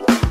you